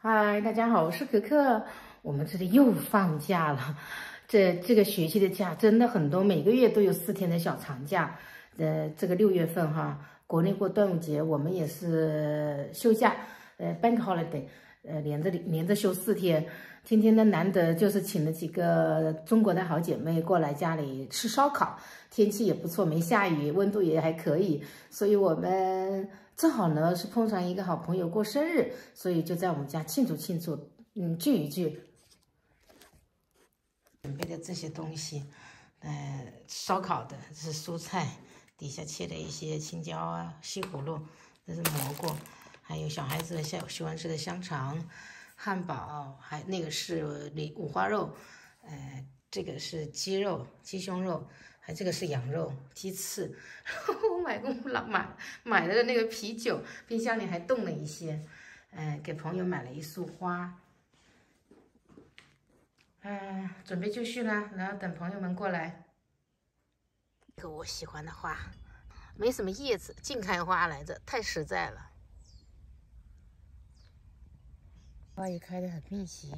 嗨，大家好，我是可可。我们这里又放假了，这这个学期的假真的很多，每个月都有四天的小长假。呃，这个六月份哈，国内过端午节，我们也是休假，呃，bank holiday，呃，连着连着休四天。今天呢，难得就是请了几个中国的好姐妹过来家里吃烧烤，天气也不错，没下雨，温度也还可以，所以我们正好呢是碰上一个好朋友过生日，所以就在我们家庆祝庆祝，嗯，聚一聚。准备的这些东西，呃，烧烤的是蔬菜。底下切的一些青椒啊，西葫芦，这是蘑菇，还有小孩子喜喜欢吃的香肠、汉堡，还那个是里五花肉，呃，这个是鸡肉、鸡胸肉，还这个是羊肉、鸡翅。我买过老买买的那个啤酒，冰箱里还冻了一些。嗯，给朋友买了一束花。嗯，准备就绪了，然后等朋友们过来。一个我喜欢的花，没什么叶子，净开花来着，太实在了。花也开得很密集。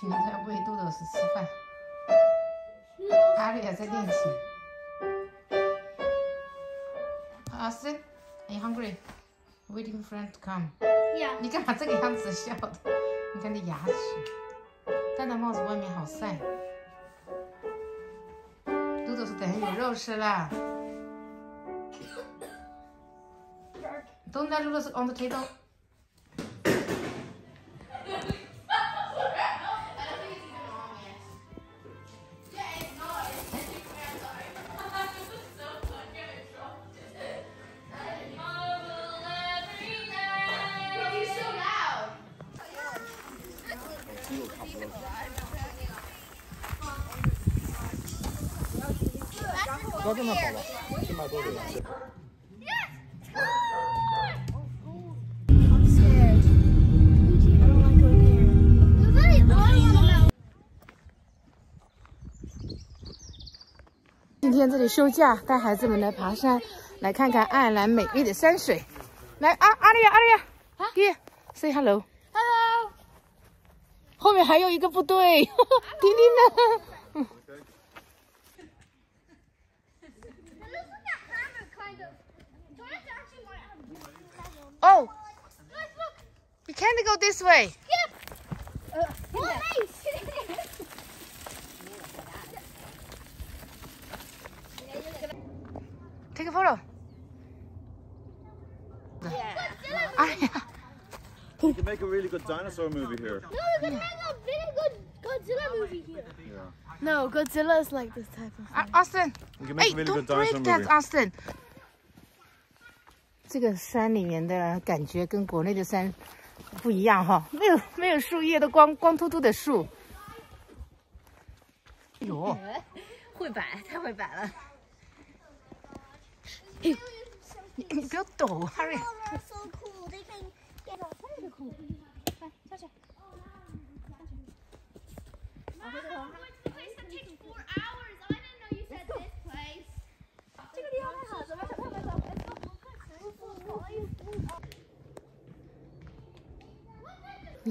今天在喂豆豆是吃饭，阿瑞也在练琴。阿森。Are you hungry? Waiting for friend to come. Yeah. 你干嘛这个样子笑的？你看你牙齿，戴戴帽子，外面好晒。豆豆说等下有肉吃了。Don't let Lulu on the table. 不要这么跑了，起码多点。今天这里休假，带孩子们来爬山，来看看爱尔兰美丽的山水。来，阿阿丽亚，阿丽亚，Here，say hello。Hello。后面还有一个部队，婷婷呢 ？Oh, you can't go this way. Yep. Uh, well, nice. Take a photo. Yeah. Ah, You can make a really good dinosaur movie here. No, we can make a really good Godzilla movie here. Yeah. No, Godzilla is like this type of. Uh, Austin. You can make hey, a really don't good dinosaur break that, movie. Austin. 这个山里面的感觉跟国内的山 不一样哈，没有没有树叶，都光光秃秃的树。哎呦，会摆，太会摆了。你你不要抖，Harry。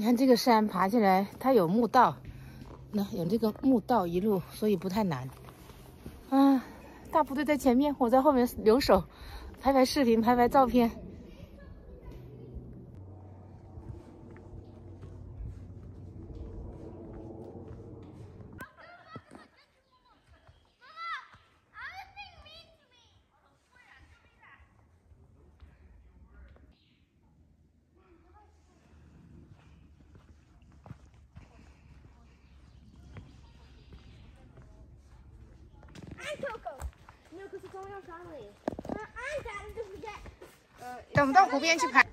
你看这个山爬起来，它有墓道，那有这个墓道一路，所以不太难。啊，大部队在前面，我在后面留守，拍拍视频，拍拍照片。等不到湖边去拍。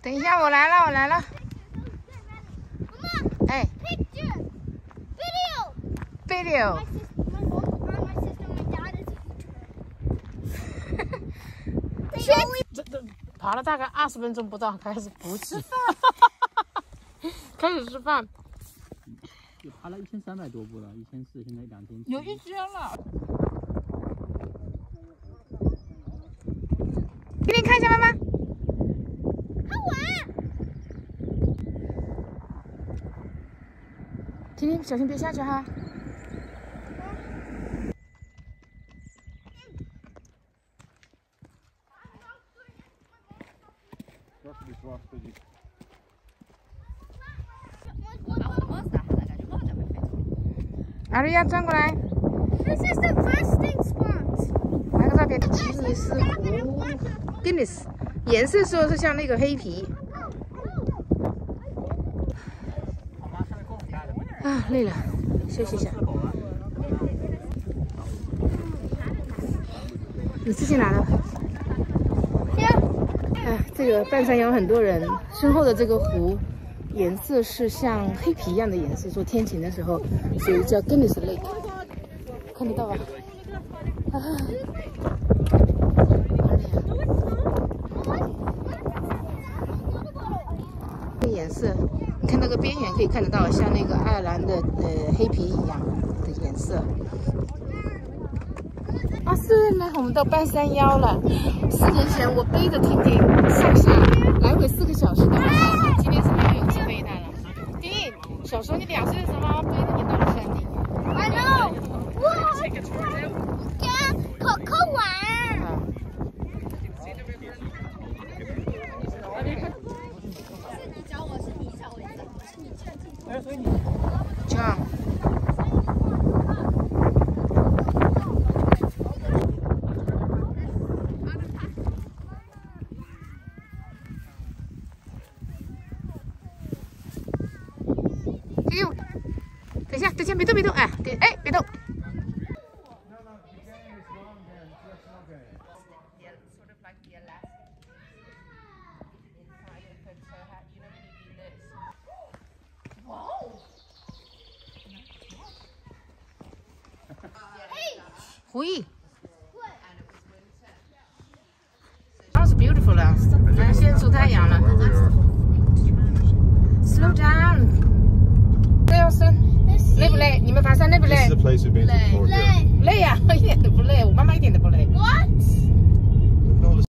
等一下，我来了，我来了。哎。Video。Video。这 这爬了大概二十分钟不到，开始补给。开始吃饭。爬了一千三百多步了，一千四，现在两千。有一千了。给你看一下妈妈。好玩。婷婷，小心别下去哈。阿瑞亚，转过来。This is the fasting spot。拍个照片。吉尼斯湖，Guinness，颜色说是像那个黑皮。啊，累了，休息一下。你自己拿的。哎，这个半山腰很多人，身后的这个湖。颜色是像黑皮一样的颜色，做天晴的时候，所以叫 Guinness Lake，看得到吧？啊，这颜色，你看那个边缘可以看得到，像那个爱尔兰的呃黑皮一样的颜色。啊，是呢，我们到半山腰了。四年前我背着婷婷上下来回四个小时的山顶，今天是没有勇气背她了。婷婷，小时候你两岁的时候，妈妈背着你到了山顶。I know。动，别动，哎，对，哎，别动。回忆。That was beautiful 了，嗯，现在出太阳了。Slow down，不要升。 累不累？你们爬山累不累？累累累呀、一点都不累。我妈妈一点都不累。What？